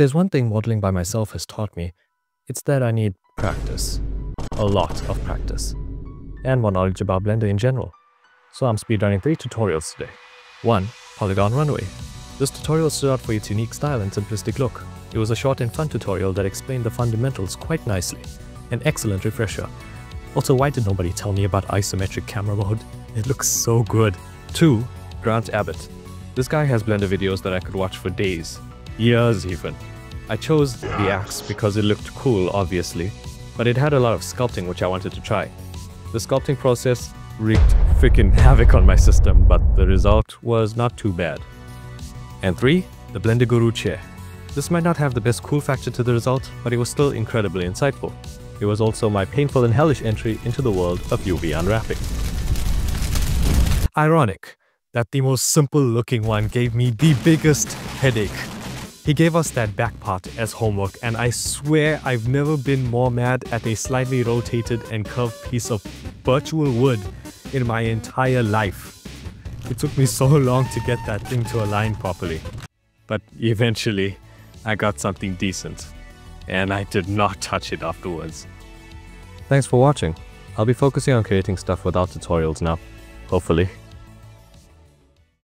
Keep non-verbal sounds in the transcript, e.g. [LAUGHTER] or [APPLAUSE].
there's one thing modeling by myself has taught me, it's that I need practice. A lot of practice. And more knowledge about Blender in general. So I'm speedrunning three tutorials today. 1. Polygon Runway. This tutorial stood out for its unique style and simplistic look. It was a short and fun tutorial that explained the fundamentals quite nicely. An excellent refresher. Also, why did nobody tell me about isometric camera mode? It looks so good. 2. Grant Abbitt. This guy has Blender videos that I could watch for days. Years even. I chose the axe because it looked cool, obviously, but it had a lot of sculpting which I wanted to try. The sculpting process wreaked freaking [LAUGHS] havoc on my system, but the result was not too bad. And 3. The Blender Guru chair. This might not have the best cool factor to the result, but it was still incredibly insightful. It was also my painful and hellish entry into the world of UV unwrapping. Ironic that the most simple looking one gave me the biggest headache. He gave us that back part as homework and I swear I've never been more mad at a slightly rotated and curved piece of virtual wood in my entire life. It took me [LAUGHS] so long to get that thing to align properly. But eventually, I got something decent. And I did not [LAUGHS] touch it afterwards. Thanks for watching. I'll be focusing on creating stuff without tutorials now. Hopefully.